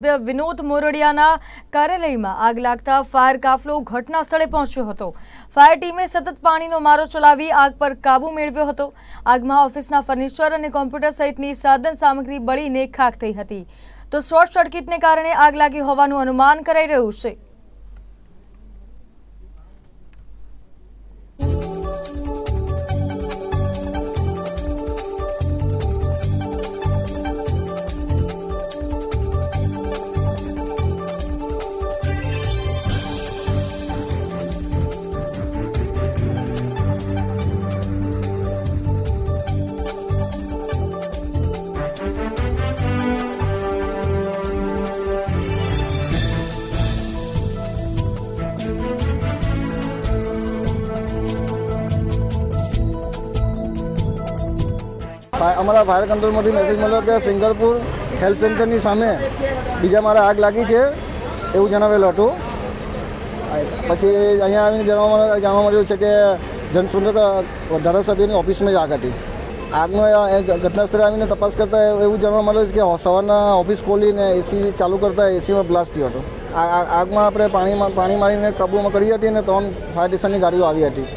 વિનોદ મોરડિયાના કાર્યાલયમાં આગ લાગતા ફાયર કાફલો ઘટના સ્થળે પહોંચ્યો હતો. ફાયર ટીમે સતત પાણીનો મારો ચલાવી આગ પર કાબુ મેળવ્યો હતો. આગમાં ઓફિસના ફર્નિચર અને કોમ્પ્યુટર સહિતની સાધન સામગ્રી બળીને ખાખ થઈ હતી. તો શોર્ટ સર્કિટને કારણે આગ લાગી હોવાનું અનુમાન કરાઈ રહ્યું છે. અમારા ફાયર કંટ્રોલમાંથી મેસેજ મળ્યો કે સિંગરપુર હેલ્થ સેન્ટરની સામે બીજા મારા આગ લાગી છે, એવું જણાવેલું હતું. પછી અહીંયા આવીને જાણવા જાણવા મળ્યું છે કે જનસંપર્ક ધારાસભ્યની ઓફિસમાં જ આગ હતી. આગનો એ ઘટના આવીને તપાસ કરતાં એવું જાણવા મળે છે કે સવારના ઓફિસ ખોલીને એસી ચાલુ કરતાં એસીમાં બ્લાસ્ટ થયો હતો. આગમાં આપણે પાણીમાં પાણી મારીને કાબૂમાં કરી હતી અને ત્રણ ફાયર સ્ટેશનની ગાડીઓ આવી હતી.